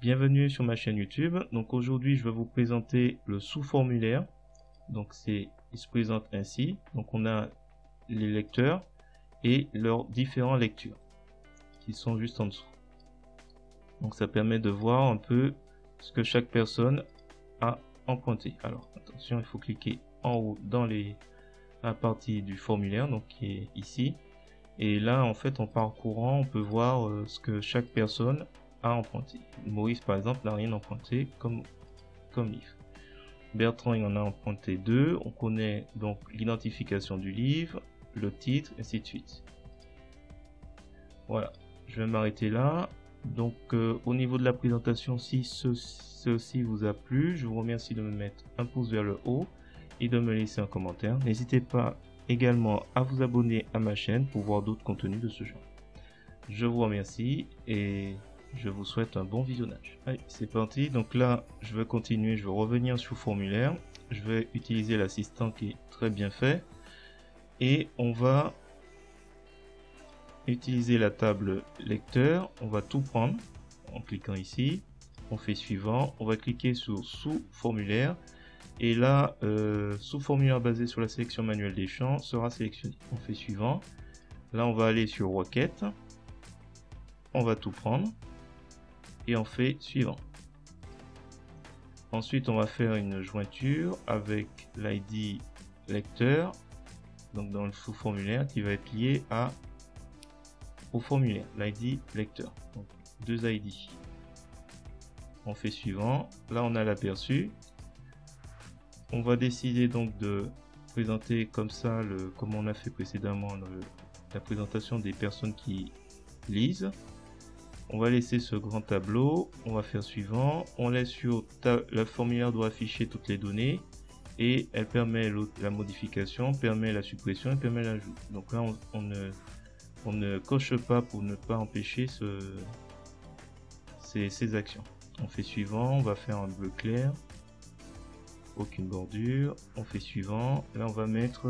Bienvenue sur ma chaîne YouTube. Donc aujourd'hui, je vais vous présenter le sous-formulaire. Donc c'est, il se présente ainsi. Donc on a les lecteurs et leurs différentes lectures qui sont juste en dessous. Donc ça permet de voir un peu ce que chaque personne a emprunté. Alors attention, il faut cliquer en haut dans les la partie du formulaire, donc qui est ici. Et là, en fait, en parcourant, on peut voir euh, ce que chaque personne a emprunté. Maurice, par exemple, n'a rien emprunté comme, comme livre. Bertrand, il en a emprunté deux. On connaît donc l'identification du livre, le titre, ainsi de suite. Voilà, je vais m'arrêter là. Donc, euh, au niveau de la présentation, si ceci vous a plu, je vous remercie de me mettre un pouce vers le haut et de me laisser un commentaire. N'hésitez pas également à vous abonner à ma chaîne pour voir d'autres contenus de ce genre. Je vous remercie et je vous souhaite un bon visionnage. Allez, c'est parti. Donc là, je vais continuer, je vais revenir sur formulaire. Je vais utiliser l'assistant qui est très bien fait. Et on va utiliser la table lecteur. On va tout prendre en cliquant ici. On fait suivant. On va cliquer sur sous formulaire. Et là, euh, sous formulaire basé sur la sélection manuelle des champs sera sélectionné. On fait suivant. Là, on va aller sur requête. On va tout prendre et on fait suivant. Ensuite, on va faire une jointure avec l'ID lecteur, donc dans le sous-formulaire qui va être lié à au formulaire, l'ID lecteur. Donc deux ID. On fait suivant. Là, on a l'aperçu. On va décider donc de présenter comme ça, le, comme on a fait précédemment, la présentation des personnes qui lisent. On va laisser ce grand tableau. On va faire suivant. On laisse sur la formulaire doit afficher toutes les données et elle permet la modification, permet la suppression et permet l'ajout. Donc là, on, ne, coche pas pour ne pas empêcher ce, ces, actions. On fait suivant. On va faire un bleu clair. Aucune bordure. On fait suivant. Là, on va mettre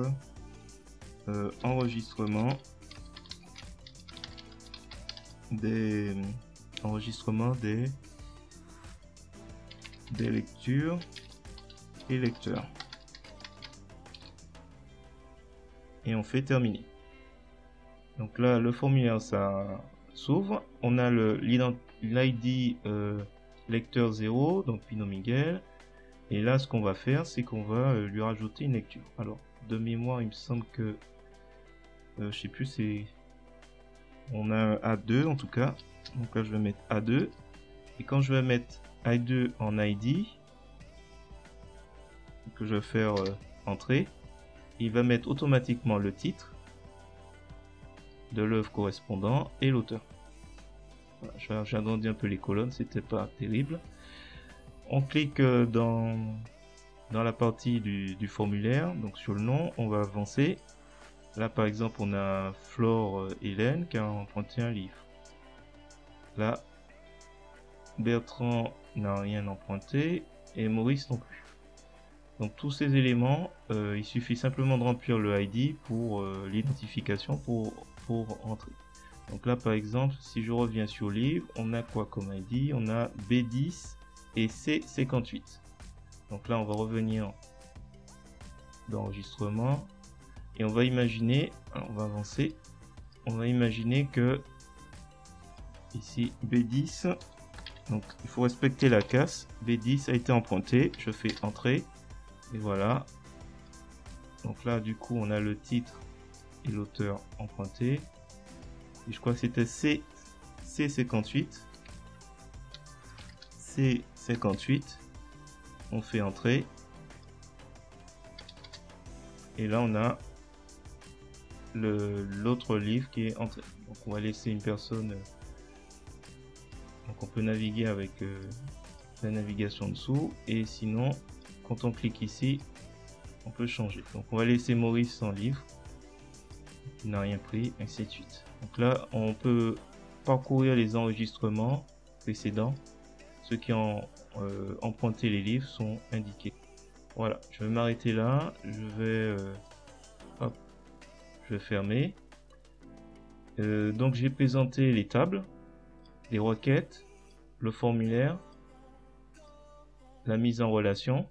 euh, enregistrement des enregistrements des, des lectures et lecteurs. Et on fait terminer. Donc là, le formulaire, ça s'ouvre. On a l'ID euh, lecteur 0, donc Pino Miguel. Et là, ce qu'on va faire, c'est qu'on va euh, lui rajouter une lecture. Alors, de mémoire, il me semble que... Euh, je sais plus, c'est on a A2 en tout cas. Donc là, je vais mettre A2. Et quand je vais mettre I2 en ID, que je vais faire euh, entrer, il va mettre automatiquement le titre de l'œuvre correspondant et l'auteur. J'ai agrandi un peu les colonnes, c'était pas terrible. On clique euh, dans, la partie du formulaire, donc sur le nom, on va avancer Là, par exemple, on a Flore euh, Hélène qui a emprunté un livre. Là, Bertrand n'a rien emprunté et Maurice non plus. Donc tous ces éléments, euh, il suffit simplement de remplir le ID pour euh, l'identification pour, pour entrer. Donc là par exemple, si je reviens sur livre, on a quoi comme ID On a B10 et C58. Donc là on va revenir d'enregistrement et on va imaginer, on va avancer, on va imaginer que ici B10, donc il faut respecter la casse, B10 a été emprunté, je fais entrer, et voilà. Donc là du coup on a le titre et l'auteur emprunté, et je crois que c'était C, C58, C58, on fait entrer, et là on a l'autre livre qui est entré. Donc on va laisser une personne. Euh, donc on peut naviguer avec euh, la navigation dessous. Et sinon, quand on clique ici, on peut changer. Donc on va laisser Maurice sans livre. Il n'a rien pris, ainsi de suite. Donc là, on peut parcourir les enregistrements précédents. Ceux qui ont euh, emprunté les livres sont indiqués. Voilà, je vais m'arrêter là. Je vais fermer. Euh, donc j'ai présenté les tables, les requêtes, le formulaire, la mise en relation.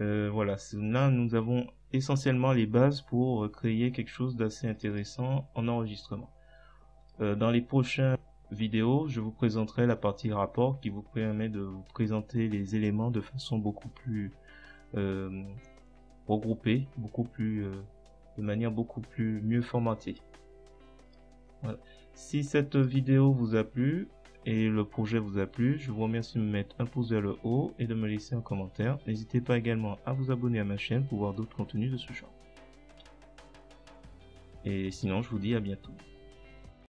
Euh, voilà, là nous avons essentiellement les bases pour créer quelque chose d'assez intéressant en enregistrement. Euh, dans les prochaines vidéos, je vous présenterai la partie rapport qui vous permet de vous présenter les éléments de façon beaucoup plus euh, regroupée, beaucoup plus de manière beaucoup plus mieux formatée. Si cette vidéo vous a plu et le projet vous a plu, je vous remercie de me mettre un pouce vers le haut et de me laisser un commentaire. N'hésitez pas également à vous abonner à ma chaîne pour voir d'autres contenus de ce genre. Et sinon, je vous dis à bientôt.